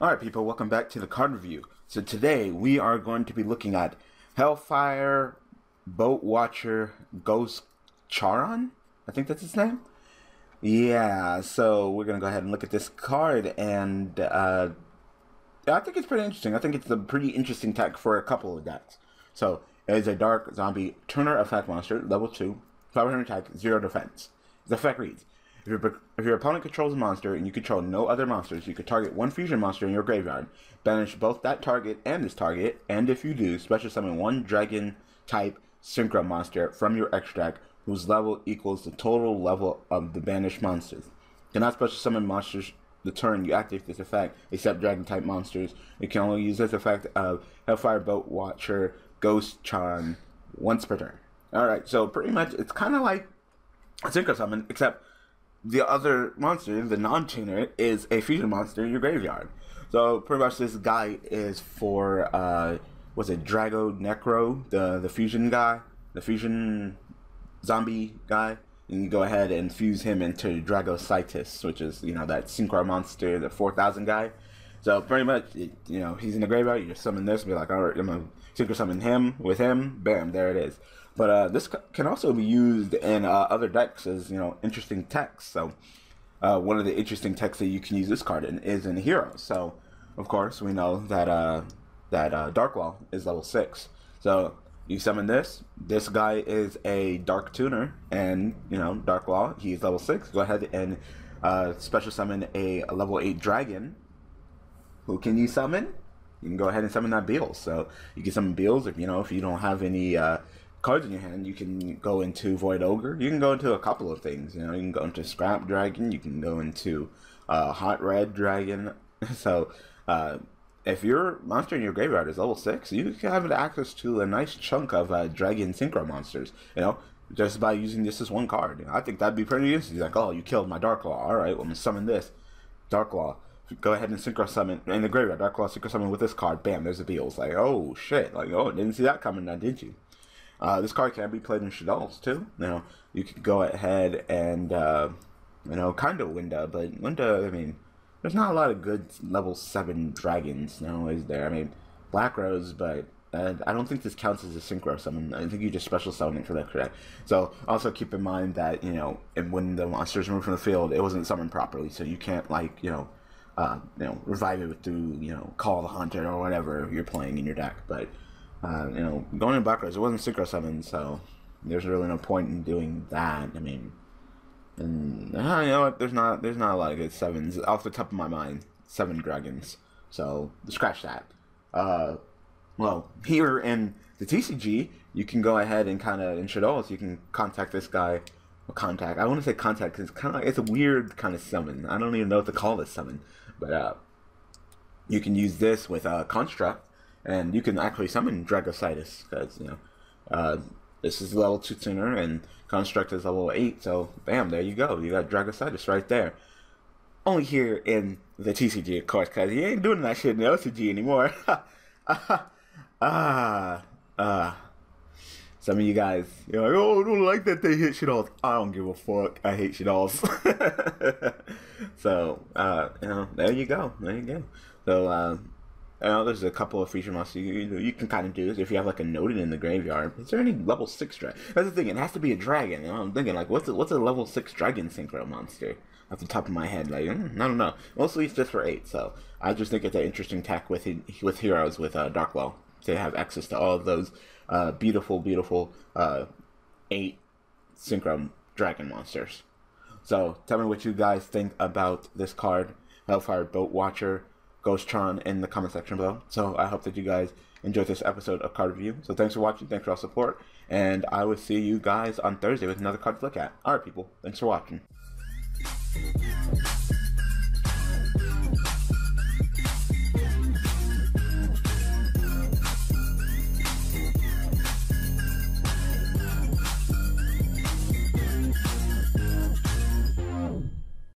Alright people, welcome back to the card review. So today we are going to be looking at Hellfire Boatwatcher Ghost Charon? I think that's his name? Yeah, so we're going to go ahead and look at this card and uh, I think it's pretty interesting. I think it's a pretty interesting tech for a couple of decks. So it is a dark zombie Tuner effect monster, level 2, 500 attack, 0 defense. The effect reads if your, if your opponent controls a monster and you control no other monsters, you could target one fusion monster in your graveyard, banish both that target and this target, and if you do, special summon one dragon type synchro monster from your extra deck whose level equals the total level of the banished monsters. Cannot special summon monsters the turn you activate this effect, except dragon type monsters. You can only use this effect of Hellfire Boatwatcher Ghost Charon once per turn. Alright, so pretty much it's kind of like a synchro summon, except the other monster, the non-tuner, is a fusion monster in your graveyard. So pretty much this guy is for uh was it Dragonecro, the the fusion guy, the fusion zombie guy. And you go ahead and fuse him into Dragocytos, which is, you know, that synchro monster, the 4000 guy. So pretty much, you know, he's in the graveyard, you summon this, and be like, all right, I'm to synchro summon him with him, bam, there it is. But uh, this can also be used in uh, other decks as you know interesting text. So uh, one of the interesting texts that you can use this card in is in Heroes. So of course we know that uh, that uh, Dark Law is level six. So you summon this. This guy is a Dark Tuner, and you know Dark Law. He's level six. Go ahead and uh, special summon a, a level eight dragon. Who can you summon? You can go ahead and summon that Beelze. So you can summon Beelze if you know if you don't have any uh, cards in your hand, you can go into Void Ogre. You can go into a couple of things. You know, you can go into Scrap Dragon. You can go into uh, Hot Red Dragon. so, uh, if your monster in your graveyard is level six, you can have access to a nice chunk of uh, Dragon Synchro monsters. You know, just by using this as one card. I think that'd be pretty easy. Like, oh, you killed my Dark Law. All right, well, I'm gonna summon this Dark Law. Go ahead and synchro summon in the graveyard. Dark Law synchro summon with this card. Bam, there's a Beelze. Like, oh shit. Like, oh, didn't see that coming, now did you? Uh, this card can be played in Shaddolls too. You know, you could go ahead and uh, you know, kind of Winda, but Winda, I mean, there's not a lot of good level seven dragons now, is there? I mean, Black Rose, but uh, I don't think this counts as a synchro summon. I think you just special summon it for that correct. So also keep in mind that you know, and when the monsters move from the field, it wasn't summoned properly, so you can't like you know, uh, you know, revive it through you know, Call the Haunted or whatever you're playing in your deck, but uh, you know, going in backwards, it wasn't synchro summon, so there's really no point in doing that. I mean, and uh, you know what? There's not there's not a lot of good sevens off the top of my mind. Seven dragons, so scratch that. Uh, well, here in the TCG, you can go ahead and kind of in Shaddolls, you can contact this guy. contact. I want to say contact because it's kind of it's a weird kind of summon. I don't even know what to call this summon, but uh, you can use this with a construct and you can actually summon Dragocytos because you know uh, this is level two tuner and construct is level eight. So bam, there you go. You got Dragocytos right there. Only here in the TCG, of course, because he ain't doing that shit in the OCG anymore. ah, ah. Some of you guys, you're like, oh, I don't like that they hit Shaddolls. I don't give a fuck. I hate Shaddolls. so, uh, you know, there you go. There you go. So, uh, know there's a couple of feature monsters you, you, you, can kind of do this if you have like a noted in the graveyard. Is there any level six dragon? That's the thing. It has to be a dragon. You know, I'm thinking like, what's a, what's a level six dragon synchro monster? Off the top of my head, like mm, I don't know. Mostly it's just for eight, so I just think it's an interesting tech with with heroes with uh, Dark Law to have access to all of those uh, beautiful, beautiful uh, eight synchro dragon monsters. So tell me what you guys think about this card, Hellfire Boatwatcher. Ghostron in the comment section below. So I hope that you guys enjoyed this episode of Card Review. So thanks for watching. Thanks for all support. And I will see you guys on Thursday with another card to look at. Alright, people. Thanks for watching.